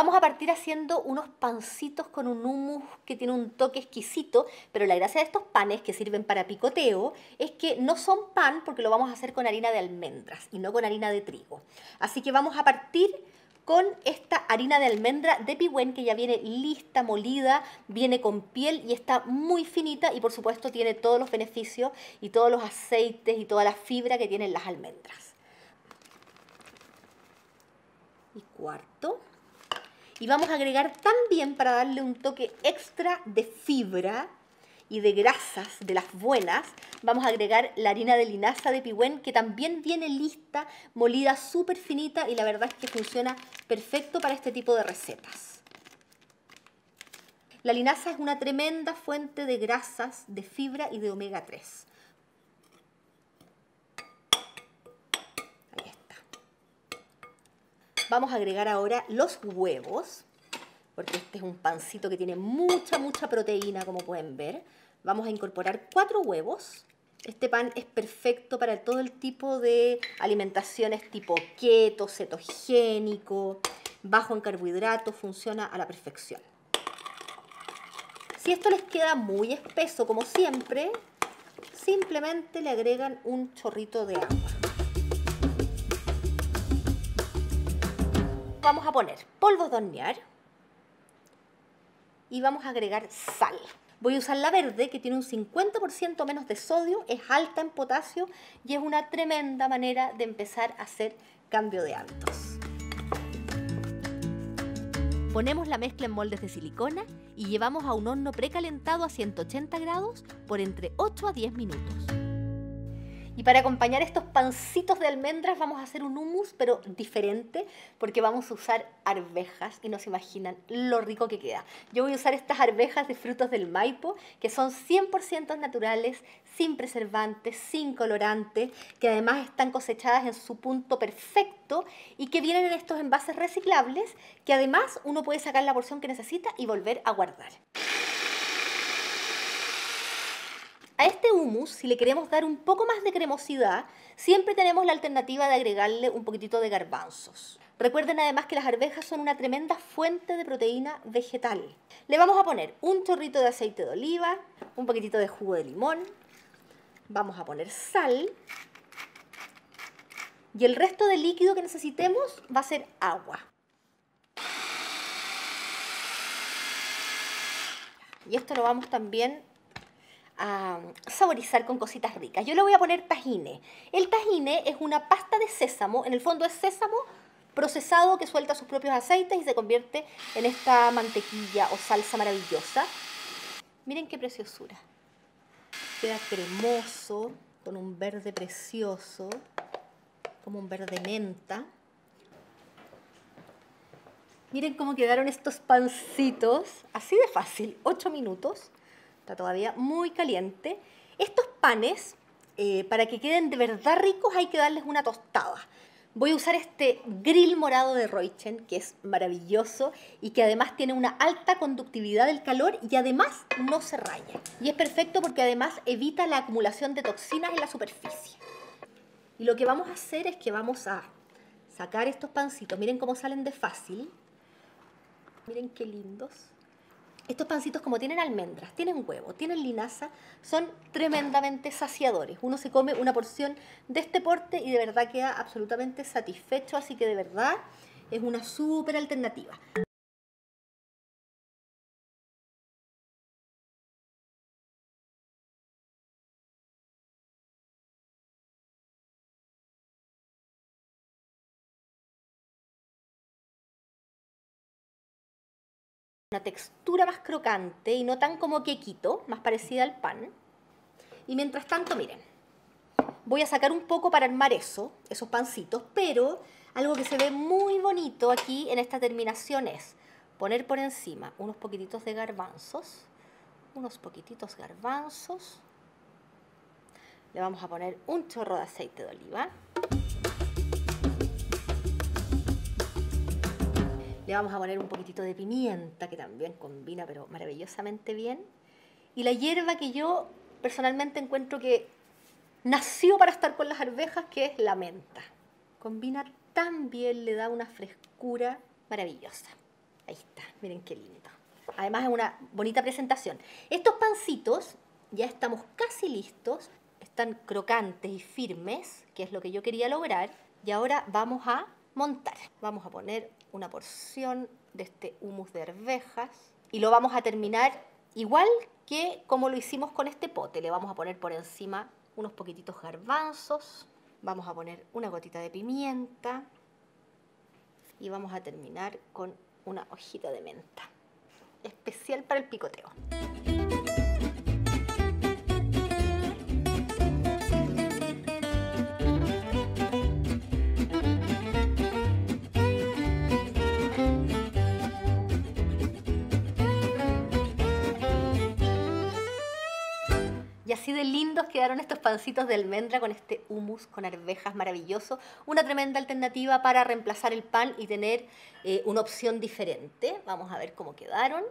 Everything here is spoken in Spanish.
Vamos a partir haciendo unos pancitos con un hummus que tiene un toque exquisito, pero la gracia de estos panes que sirven para picoteo es que no son pan porque lo vamos a hacer con harina de almendras y no con harina de trigo. Así que vamos a partir con esta harina de almendra de Pihuen que ya viene lista, molida, viene con piel y está muy finita y por supuesto tiene todos los beneficios y todos los aceites y toda la fibra que tienen las almendras. Y cuarto. Y vamos a agregar también para darle un toque extra de fibra y de grasas de las buenas, vamos a agregar la harina de linaza de Pihuen que también viene lista, molida súper finita y la verdad es que funciona perfecto para este tipo de recetas. La linaza es una tremenda fuente de grasas, de fibra y de omega 3. Ahí está. Vamos a agregar ahora los huevos, porque este es un pancito que tiene mucha, mucha proteína, como pueden ver. Vamos a incorporar cuatro huevos. Este pan es perfecto para todo el tipo de alimentaciones tipo keto, cetogénico, bajo en carbohidratos, funciona a la perfección. Si esto les queda muy espeso, como siempre, simplemente le agregan un chorrito de agua. Vamos a poner polvo de hornear y vamos a agregar sal. Voy a usar la verde que tiene un 50% menos de sodio, es alta en potasio y es una tremenda manera de empezar a hacer cambio de hábitos. Ponemos la mezcla en moldes de silicona y llevamos a un horno precalentado a 180 grados por entre 8 a 10 minutos. Y para acompañar estos pancitos de almendras vamos a hacer un hummus, pero diferente, porque vamos a usar arvejas y no se imaginan lo rico que queda. Yo voy a usar estas arvejas de frutos del Maipo, que son 100% naturales, sin preservantes, sin colorantes, que además están cosechadas en su punto perfecto y que vienen en estos envases reciclables, que además uno puede sacar la porción que necesita y volver a guardar. A este hummus, si le queremos dar un poco más de cremosidad, siempre tenemos la alternativa de agregarle un poquitito de garbanzos. Recuerden además que las arvejas son una tremenda fuente de proteína vegetal. Le vamos a poner un chorrito de aceite de oliva, un poquitito de jugo de limón, vamos a poner sal y el resto del líquido que necesitemos va a ser agua. Y esto lo vamos también a saborizar con cositas ricas. Yo le voy a poner tajine. El tajine es una pasta de sésamo, en el fondo es sésamo procesado que suelta sus propios aceites y se convierte en esta mantequilla o salsa maravillosa. Miren qué preciosura. Queda cremoso, con un verde precioso, como un verde menta. Miren cómo quedaron estos pancitos, así de fácil, 8 minutos todavía muy caliente. Estos panes, eh, para que queden de verdad ricos, hay que darles una tostada. Voy a usar este grill morado de Reuchen, que es maravilloso y que además tiene una alta conductividad del calor y además no se raya. Y es perfecto porque además evita la acumulación de toxinas en la superficie. Y lo que vamos a hacer es que vamos a sacar estos pancitos. Miren cómo salen de fácil. Miren qué lindos. Estos pancitos como tienen almendras, tienen huevo, tienen linaza, son tremendamente saciadores. Uno se come una porción de este porte y de verdad queda absolutamente satisfecho, así que de verdad es una súper alternativa. Una textura más crocante y no tan como quequito, más parecida al pan. Y mientras tanto, miren, voy a sacar un poco para armar eso, esos pancitos, pero algo que se ve muy bonito aquí en esta terminación es poner por encima unos poquititos de garbanzos, unos poquititos garbanzos, le vamos a poner un chorro de aceite de oliva, Le vamos a poner un poquitito de pimienta, que también combina, pero maravillosamente bien. Y la hierba que yo personalmente encuentro que nació para estar con las arvejas, que es la menta. Combina tan bien, le da una frescura maravillosa. Ahí está, miren qué lindo. Además es una bonita presentación. Estos pancitos ya estamos casi listos, están crocantes y firmes, que es lo que yo quería lograr. Y ahora vamos a montar. Vamos a poner una porción de este humus de arvejas y lo vamos a terminar igual que como lo hicimos con este pote. Le vamos a poner por encima unos poquititos garbanzos, vamos a poner una gotita de pimienta y vamos a terminar con una hojita de menta, especial para el picoteo. Y así de lindos quedaron estos pancitos de almendra con este hummus con arvejas maravilloso. Una tremenda alternativa para reemplazar el pan y tener eh, una opción diferente. Vamos a ver cómo quedaron.